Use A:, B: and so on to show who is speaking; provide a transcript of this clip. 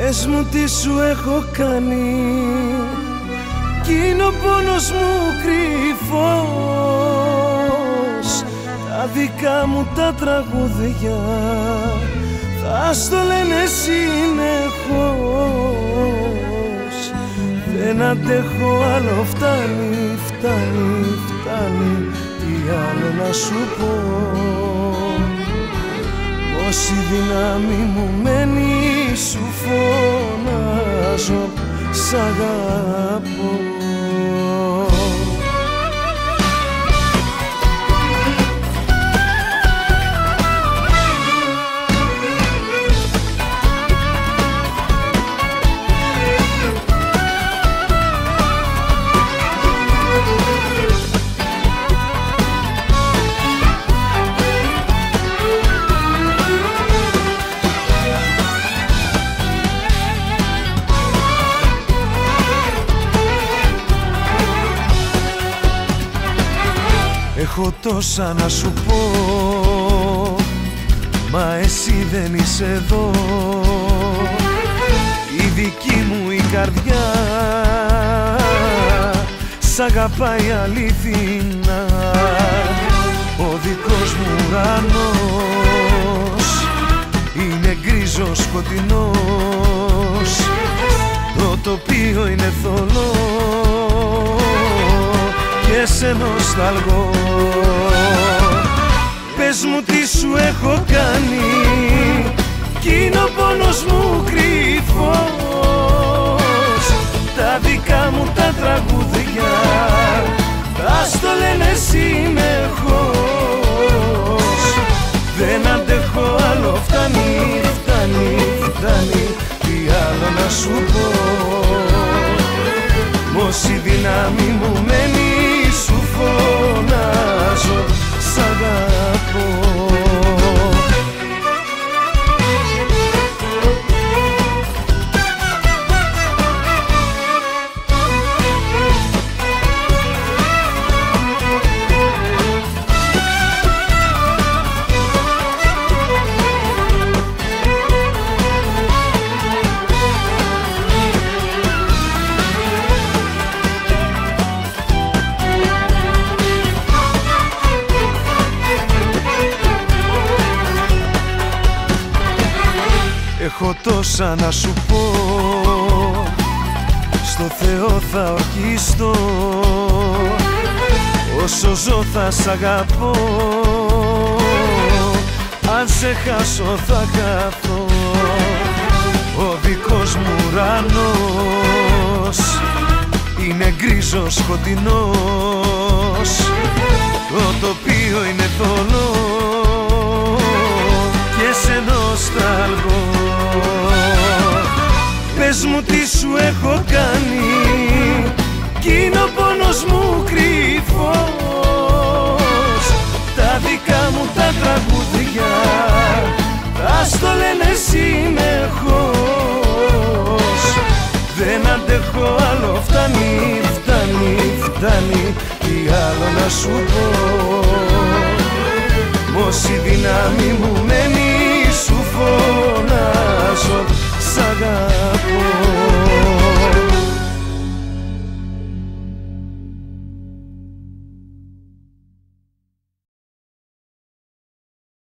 A: Πες μου τι σου έχω κάνει. Κι είναι ο πόνος μου κρυφός. Τα δικά μου τα τραγούδια Θα στο λένε συνεχώς. Δεν αντέχω άλλο φτάνει, φτάνει, φτάνει. Τι άλλο να σου πω. Όση δύναμη μου μένει σου φωνάζω Σ' αγαπώ Έχω τόσα να σου πω Μα εσύ δεν είσαι εδώ. Η δική μου η καρδιά Σ' αγαπάει αλήθινα Ο δικός μου ουρανός Είναι γκρίζος σκοτεινός. Το τοπίο είναι θολός. και σε νοσταλγώ Πες μου τι σου έχω κάνει κι είναι ο πόνος μου κρυφός. Τα δικά μου τα τραγούδια τα στο λένε συνεχώς. Δεν αντέχω άλλο φτάνει, φτάνει, φτάνει Τι άλλο να σου πω. Μος η δύναμη μου μένει σου φωνάζω Σ' αγαπώ Έχω τόσα να σου πω. Στο Θεό θα ορκιστώ. Όσο ζω θα σ' αγαπώ. Αν σε χάσω θα χαθώ Ο δικός μου ουρανός Είναι γκρίζος σκοτεινός. Το τοπίο είναι θολός Πες μου τι σου έχω κάνει. Κι είναι ο πόνος μου κρυφός. Τα δικά μου τα τραγούδια Τα στο λένε συνεχώς. Δεν αντέχω άλλο φτάνει, φτάνει, φτάνει Τι άλλο να σου πω. Μόση δύναμη